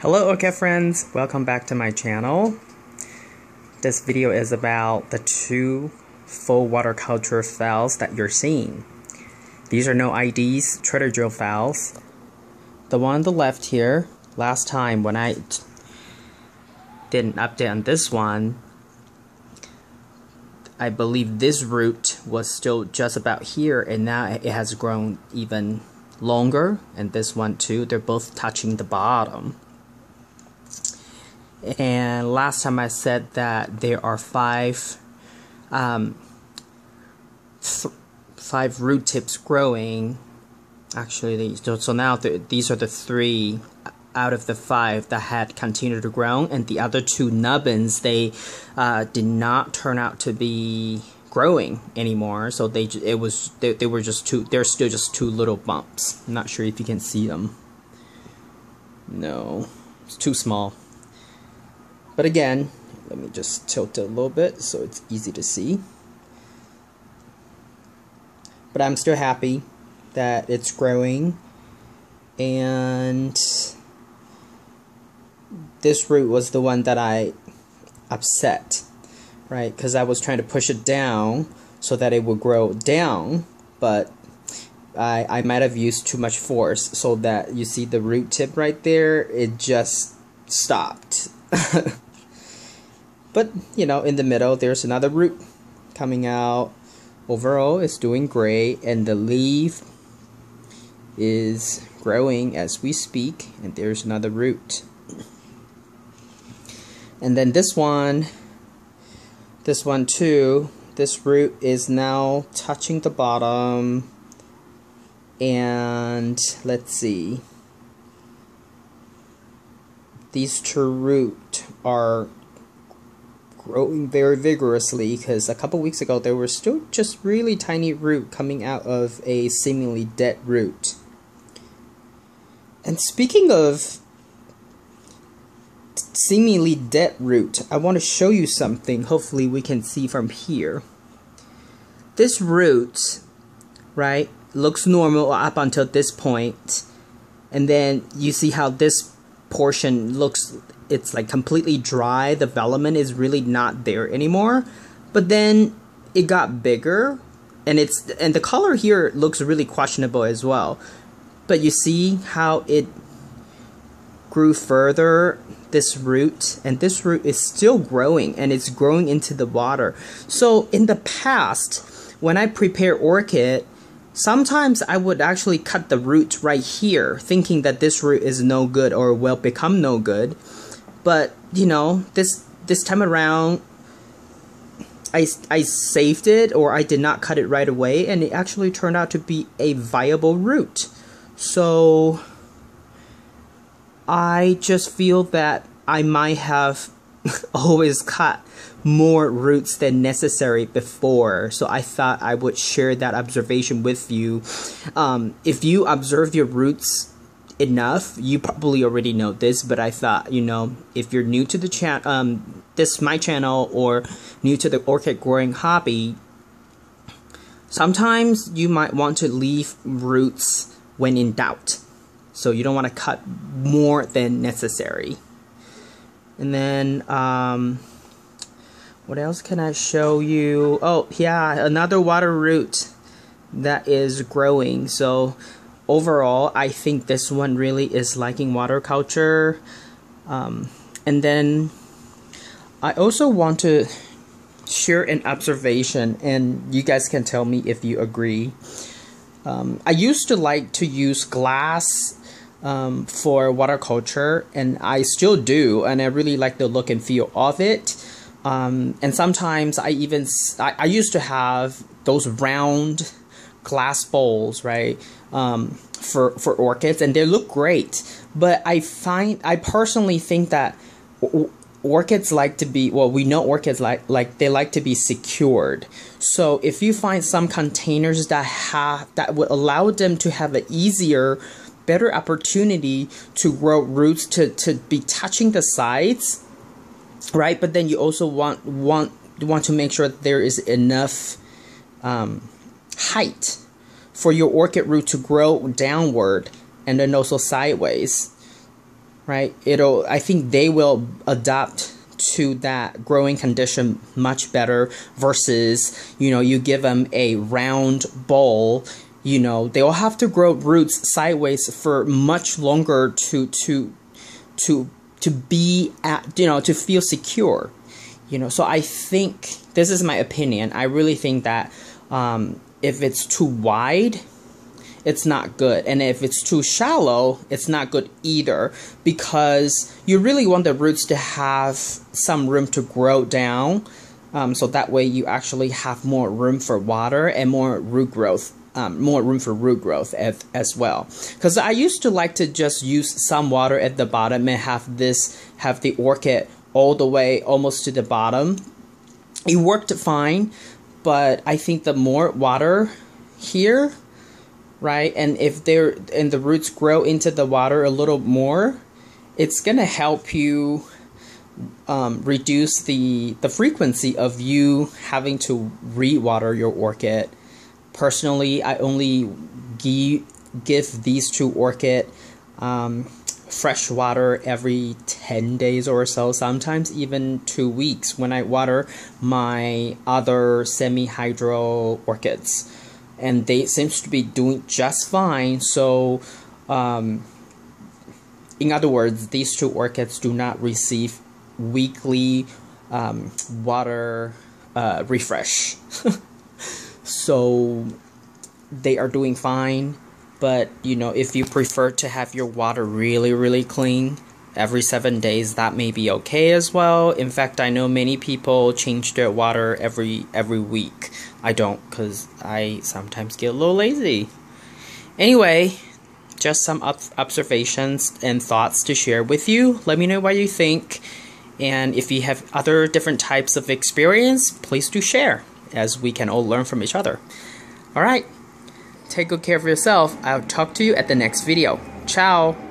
Hello orchid friends, welcome back to my channel. This video is about the two full water culture phals that you're seeing. These are no IDs, Trader Joe phals. The one on the left here, last time when I did an update on this one, I believe this root was still just about here and now it has grown even longer and this one too, they're both touching the bottom. And last time I said that there are five, um, th five root tips growing. Actually, so, now the, these are the three out of the five that had continued to grow, and the other two nubbins they uh, did not turn out to be growing anymore. So they it was they, they were just two. They're still just two little bumps. I'm not sure if you can see them. No, it's too small. But again, let me just tilt it a little bit so it's easy to see. But I'm still happy that it's growing and this root was the one that I upset, right? Because I was trying to push it down so that it would grow down, but I, I might have used too much force so that you see the root tip right there, it just stopped. But, you know, in the middle, there's another root coming out. Overall, it's doing great, and the leaf is growing as we speak, and there's another root. And then this one, this one too, this root is now touching the bottom. And let's see. These two root are growing very vigorously because a couple weeks ago there were still just really tiny root coming out of a seemingly dead root. And speaking of seemingly dead root, I want to show you something hopefully we can see from here. This root, right, looks normal up until this point, and then you see how this portion looks it's like completely dry. The development is really not there anymore. But then it got bigger and it's and the color here looks really questionable as well. But you see how it grew further this root and this root is still growing and it's growing into the water. So in the past when I prepare orchid Sometimes I would actually cut the root right here, thinking that this root is no good or will become no good. But you know, this this time around, I I saved it or I did not cut it right away, and it actually turned out to be a viable root. So I just feel that I might have always cut more roots than necessary before. So I thought I would share that observation with you. Um, if you observe your roots enough, you probably already know this, but I thought, you know, if you're new to the chat, um, this my channel or new to the orchid growing hobby, sometimes you might want to leave roots when in doubt. So you don't want to cut more than necessary. And then, um, what else can I show you? Oh, yeah, another water root that is growing. So overall, I think this one really is liking water culture. Um, and then I also want to share an observation, and you guys can tell me if you agree. Um, I used to like to use glass um, for water culture, and I still do, and I really like the look and feel of it. Um, and sometimes I even I, I used to have those round glass bowls, right? Um, for for orchids, and they look great. But I find I personally think that orchids like to be well we know orchids like like they like to be secured so if you find some containers that have that would allow them to have an easier better opportunity to grow roots to to be touching the sides right but then you also want want want to make sure that there is enough um, height for your orchid root to grow downward and then also sideways. right? It'll I think they will adapt to that growing condition much better versus you know you give them a round bowl you know they will have to grow roots sideways for much longer to to to to be at you know to feel secure you know so i think this is my opinion i really think that um, if it's too wide it's not good. And if it's too shallow, it's not good either because you really want the roots to have some room to grow down. Um, so that way you actually have more room for water and more root growth. Um, more room for root growth as, as well because I used to like to just use some water at the bottom and have this have the orchid all the way almost to the bottom it worked fine but I think the more water here right? And if they're and the roots grow into the water a little more, it's gonna help you um, reduce the the frequency of you having to re-water your orchid. Personally, I only give give these two orchid um, fresh water every 10 days or so, sometimes even two weeks when I water my other semi hydro orchids and they seems to be doing just fine. So, um, in other words, these two orchids do not receive weekly um, water uh, refresh. so they are doing fine. But you know, if you prefer to have your water really, really clean every seven days, that may be okay as well. In fact, I know many people change their water every every week. I don't because I sometimes get a little lazy. Anyway, just some up- observations and thoughts to share with you. Let me know what you think. And if you have other different types of experience, please do share as we can all learn from each other. Alright, take good care of yourself. I'll talk to you at the next video. Ciao!